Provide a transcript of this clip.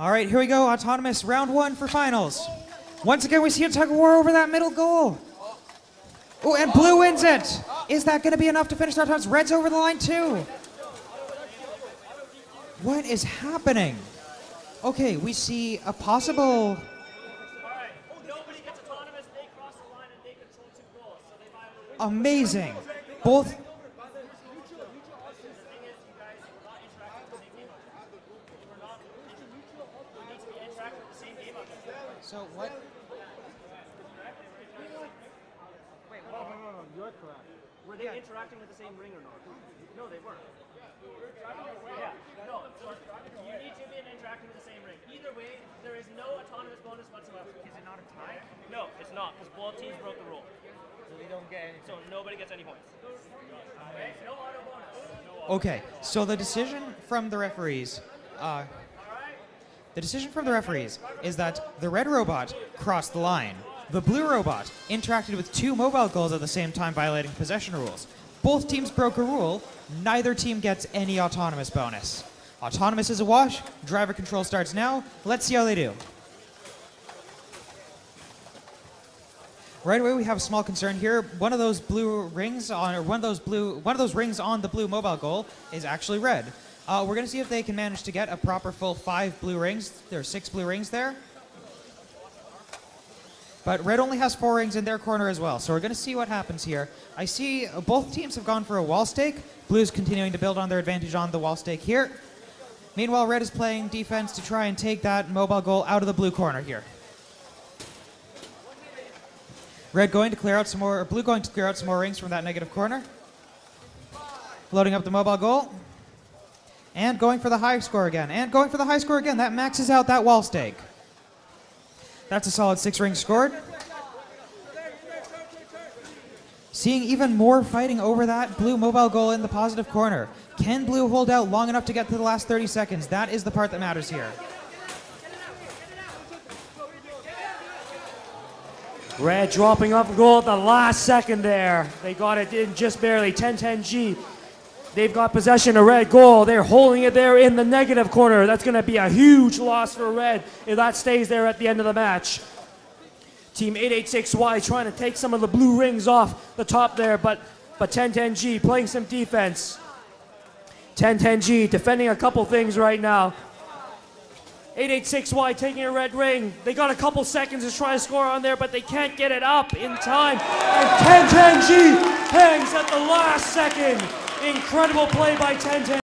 All right, here we go. Autonomous round one for finals. Once again, we see a tug of war over that middle goal. Oh, and blue wins it. Is that going to be enough to finish autonomous? Red's over the line too. What is happening? Okay, we see a possible. Amazing. gets autonomous, they cross the line and they control two goals. So they violate Amazing. Both. So what? Were they interacting with the same ring or not? No, they weren't. Yeah, no. You need to be interacting with the same ring. Either way, there is no autonomous bonus whatsoever. Is it not a tie? No, it's not, because both teams broke the rule. So they don't get any. So nobody gets any points. Okay? No auto bonus. Okay, so the decision from the referees, uh, the decision from the referees is that the red robot crossed the line. The blue robot interacted with two mobile goals at the same time, violating possession rules. Both teams broke a rule. Neither team gets any autonomous bonus. Autonomous is a wash. Driver control starts now. Let's see how they do. Right away, we have a small concern here. One of those blue rings on, or one of those blue, one of those rings on the blue mobile goal is actually red. Uh, we're going to see if they can manage to get a proper full five blue rings. There are six blue rings there. But red only has four rings in their corner as well. So we're going to see what happens here. I see both teams have gone for a wall stake. Blue's continuing to build on their advantage on the wall stake here. Meanwhile, red is playing defense to try and take that mobile goal out of the blue corner here. Red going to clear out some more, or blue going to clear out some more rings from that negative corner. Loading up the mobile goal. And going for the high score again. And going for the high score again. That maxes out that wall stake. That's a solid six rings scored. Seeing even more fighting over that blue mobile goal in the positive corner. Can blue hold out long enough to get to the last 30 seconds? That is the part that matters here. Red dropping off goal at the last second there. They got it in just barely. 10-10G. They've got possession of red goal. They're holding it there in the negative corner. That's going to be a huge loss for red if that stays there at the end of the match. Team 886Y trying to take some of the blue rings off the top there, but but 1010G playing some defense. 1010G defending a couple things right now. 886Y taking a red ring. They got a couple seconds to try to score on there, but they can't get it up in time. And 1010G hangs at the last second. Incredible play by 1010.